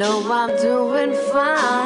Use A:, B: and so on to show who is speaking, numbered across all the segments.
A: know I'm doing fine.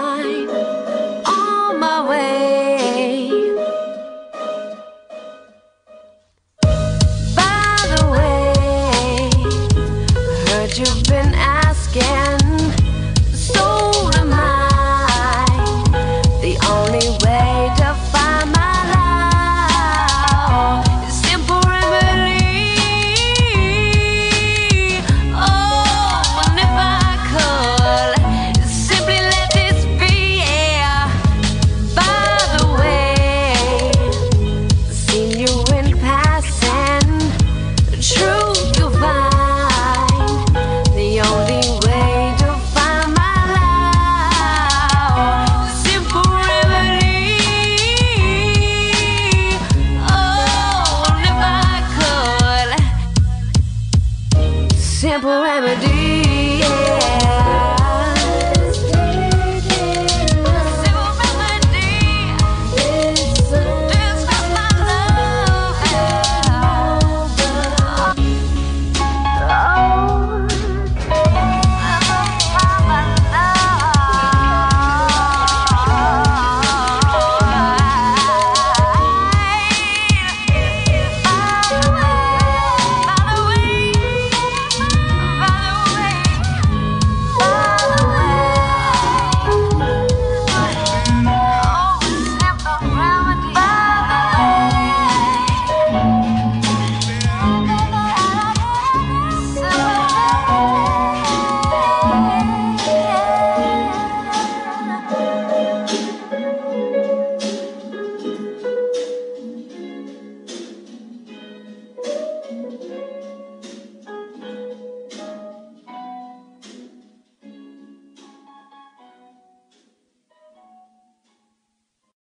A: simple remedy. Yeah.